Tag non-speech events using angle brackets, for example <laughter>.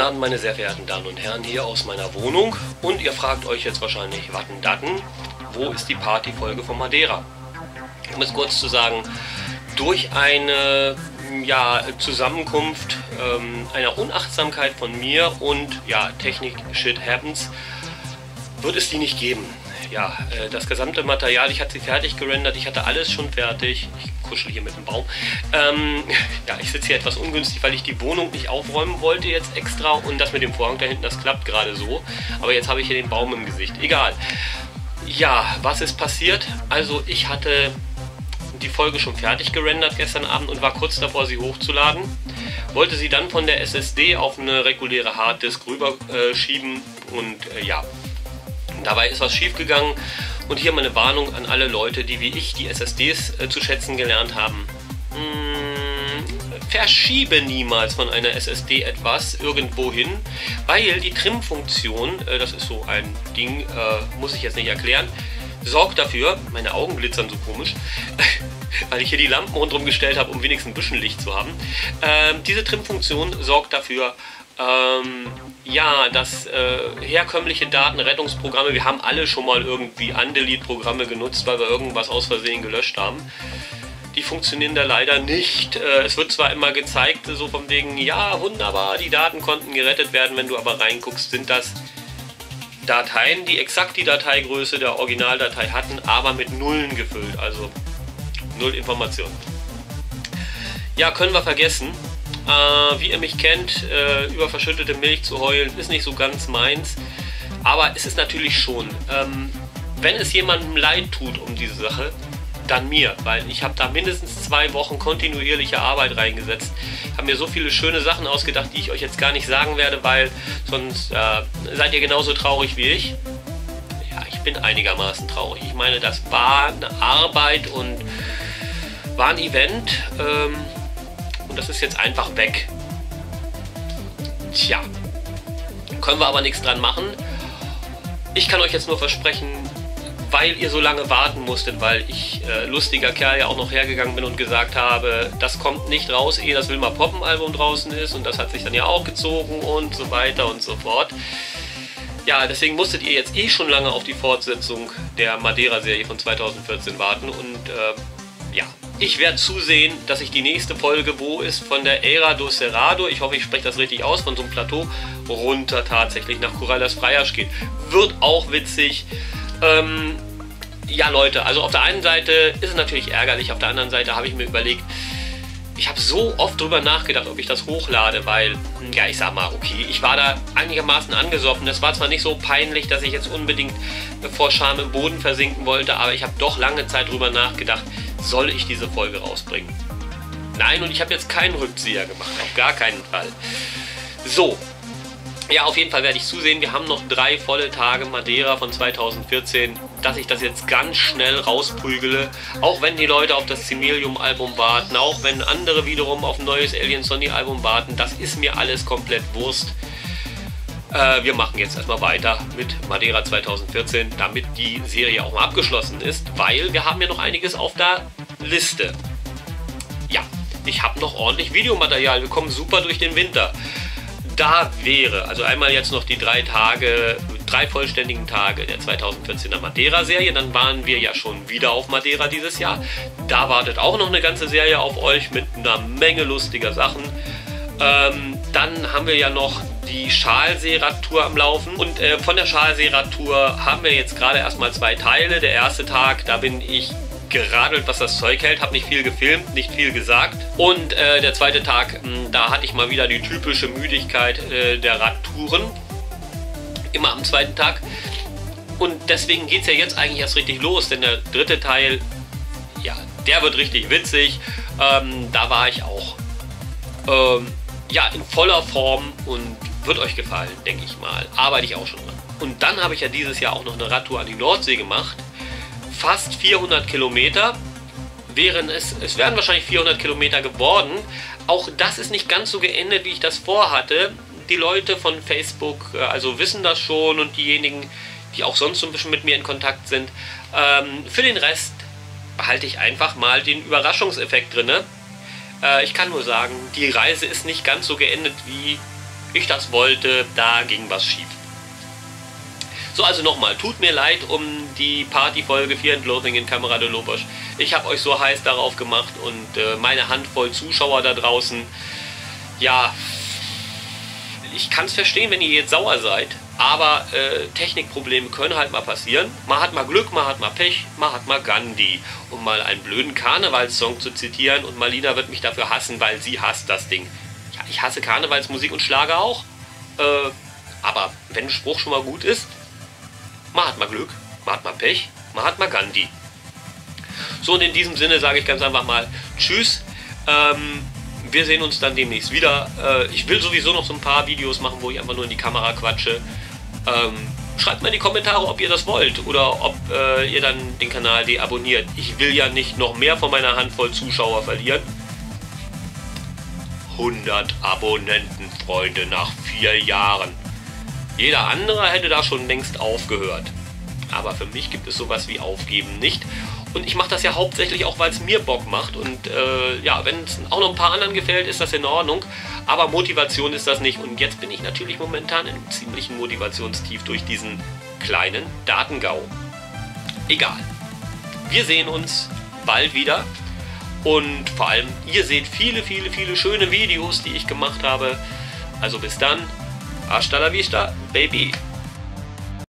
Guten Abend, meine sehr verehrten Damen und Herren, hier aus meiner Wohnung. Und ihr fragt euch jetzt wahrscheinlich, Watten Datten, wo ist die Partyfolge von Madeira? Um es kurz zu sagen, durch eine ja, Zusammenkunft ähm, einer Unachtsamkeit von mir und ja, Technik Shit Happens wird es die nicht geben. Ja, äh, das gesamte Material, ich hatte sie fertig gerendert, ich hatte alles schon fertig. Ich kuschel hier mit dem Baum. Ähm, <laughs> ja, ich sitze hier etwas ungünstig, weil ich die Wohnung nicht aufräumen wollte jetzt extra und das mit dem Vorhang da hinten, das klappt gerade so. Aber jetzt habe ich hier den Baum im Gesicht. Egal. Ja, was ist passiert? Also ich hatte die Folge schon fertig gerendert gestern Abend und war kurz davor, sie hochzuladen. Wollte sie dann von der SSD auf eine reguläre Harddisk rüber äh, und äh, ja, dabei ist was schief gegangen. Und hier meine Warnung an alle Leute, die wie ich die SSDs äh, zu schätzen gelernt haben. Mmh, verschiebe niemals von einer SSD etwas irgendwo hin, weil die Trim-Funktion, äh, das ist so ein Ding, äh, muss ich jetzt nicht erklären, sorgt dafür, meine Augen glitzern so komisch, <laughs> weil ich hier die Lampen rundherum gestellt habe, um wenigstens ein bisschen Licht zu haben. Ähm, diese Trim-Funktion sorgt dafür, ähm, ja, dass äh, herkömmliche Datenrettungsprogramme, wir haben alle schon mal irgendwie Undelete-Programme genutzt, weil wir irgendwas aus Versehen gelöscht haben. Die funktionieren da leider nicht. Äh, es wird zwar immer gezeigt, so von wegen, ja, wunderbar, die Daten konnten gerettet werden, wenn du aber reinguckst, sind das Dateien, die exakt die Dateigröße der Originaldatei hatten, aber mit Nullen gefüllt, also null Informationen. Ja, können wir vergessen. Äh, wie ihr mich kennt, äh, über verschüttete Milch zu heulen ist nicht so ganz meins. Aber es ist natürlich schon, ähm, wenn es jemandem leid tut um diese Sache, dann mir, weil ich habe da mindestens zwei Wochen kontinuierliche Arbeit reingesetzt. Habe mir so viele schöne Sachen ausgedacht, die ich euch jetzt gar nicht sagen werde, weil sonst äh, seid ihr genauso traurig wie ich. Ja, ich bin einigermaßen traurig. Ich meine, das war eine Arbeit und war ein Event. Ähm, und das ist jetzt einfach weg. Tja, können wir aber nichts dran machen. Ich kann euch jetzt nur versprechen, weil ihr so lange warten musstet, weil ich äh, lustiger Kerl ja auch noch hergegangen bin und gesagt habe, das kommt nicht raus, ehe das Wilma Poppen Album draußen ist und das hat sich dann ja auch gezogen und so weiter und so fort. Ja, deswegen musstet ihr jetzt eh schon lange auf die Fortsetzung der Madeira-Serie von 2014 warten und äh, ja, ich werde zusehen, dass ich die nächste Folge, wo ist von der Era do Cerrado, ich hoffe, ich spreche das richtig aus, von so einem Plateau runter tatsächlich nach Corrales Freias geht. Wird auch witzig. Ähm, ja, Leute, also auf der einen Seite ist es natürlich ärgerlich, auf der anderen Seite habe ich mir überlegt, ich habe so oft drüber nachgedacht, ob ich das hochlade, weil, ja, ich sag mal, okay, ich war da einigermaßen angesoffen. Es war zwar nicht so peinlich, dass ich jetzt unbedingt vor Scham im Boden versinken wollte, aber ich habe doch lange Zeit drüber nachgedacht, soll ich diese Folge rausbringen? Nein, und ich habe jetzt keinen Rückzieher gemacht, auf gar keinen Fall. So, ja, auf jeden Fall werde ich zusehen. Wir haben noch drei volle Tage Madeira von 2014, dass ich das jetzt ganz schnell rausprügele. Auch wenn die Leute auf das Cimelium-Album warten, auch wenn andere wiederum auf ein neues Alien Sony-Album warten, das ist mir alles komplett Wurst. Äh, wir machen jetzt erstmal weiter mit Madeira 2014, damit die Serie auch mal abgeschlossen ist, weil wir haben ja noch einiges auf der Liste. Ja, ich habe noch ordentlich Videomaterial. Wir kommen super durch den Winter. Da wäre, also einmal jetzt noch die drei Tage, drei vollständigen Tage der 2014er Madeira-Serie. Dann waren wir ja schon wieder auf Madeira dieses Jahr. Da wartet auch noch eine ganze Serie auf euch mit einer Menge lustiger Sachen. Ähm, dann haben wir ja noch die Schalseeradtour am Laufen. Und äh, von der Schalseeradtour haben wir jetzt gerade erstmal zwei Teile. Der erste Tag, da bin ich geradelt, was das Zeug hält, habe nicht viel gefilmt, nicht viel gesagt. Und äh, der zweite Tag, mh, hm, da hatte ich mal wieder die typische Müdigkeit äh, der Radtouren. Immer am zweiten Tag. Und deswegen geht es ja jetzt eigentlich erst richtig los, denn der dritte Teil, ja, der wird richtig witzig. Ähm, da war ich auch ähm, ja, in voller Form und wird euch gefallen, denke ich mal. Arbeite ich auch schon dran. Und dann habe ich ja dieses Jahr auch noch eine Radtour an die Nordsee gemacht. Fast 400 Kilometer. Wären es, es wären wahrscheinlich 400 Kilometer geworden. Auch das ist nicht ganz so geendet, wie ich das vorhatte. Die Leute von Facebook, äh, also wissen das schon und diejenigen, die auch sonst so ein bisschen mit mir in Kontakt sind. Ähm, für den Rest behalte ich einfach mal den Überraschungseffekt drin. Äh, ich kann nur sagen, die Reise ist nicht ganz so geendet, wie ich das wollte, da ging was schief. So, also nochmal, tut mir leid um die Partyfolge 4 Entloathing in Kamera de Lobosch. Ich habe euch so heiß darauf gemacht und äh, meine Handvoll Zuschauer da draußen, ja, ich kann es verstehen, wenn ihr jetzt sauer seid, aber äh, Technikprobleme können halt mal passieren. Man hat mal Glück, man hat mal Pech, man hat mal Gandhi. Um mal einen blöden Karnevalssong zu zitieren und Malina wird mich dafür hassen, weil sie hasst das Ding. Ich hasse Karnevalsmusik und Schlager auch. Äh, aber wenn ein Spruch schon mal gut ist, man hat mal Glück, man hat mal Pech, man hat mal Gandhi. So und in diesem Sinne sage ich ganz einfach mal Tschüss. Ähm, wir sehen uns dann demnächst wieder. Äh, ich will sowieso noch so ein paar Videos machen, wo ich einfach nur in die Kamera quatsche. Ähm, schreibt mal in die Kommentare, ob ihr das wollt oder ob äh, ihr dann den Kanal deabonniert. Ich will ja nicht noch mehr von meiner Handvoll Zuschauer verlieren. 100 Abonnenten, Freunde, nach vier Jahren. Jeder andere hätte da schon längst aufgehört. Aber für mich gibt es sowas wie Aufgeben nicht. Und ich mache das ja hauptsächlich auch, weil es mir Bock macht. Und äh, ja, wenn es auch noch ein paar anderen gefällt, ist das in Ordnung. Aber Motivation ist das nicht. Und jetzt bin ich natürlich momentan in einem ziemlichen Motivationstief durch diesen kleinen Datengau. Egal. Wir sehen uns bald wieder. Und vor allem, ihr seht viele, viele, viele schöne Videos, die ich gemacht habe. Also bis dann. Hasta la vista, baby.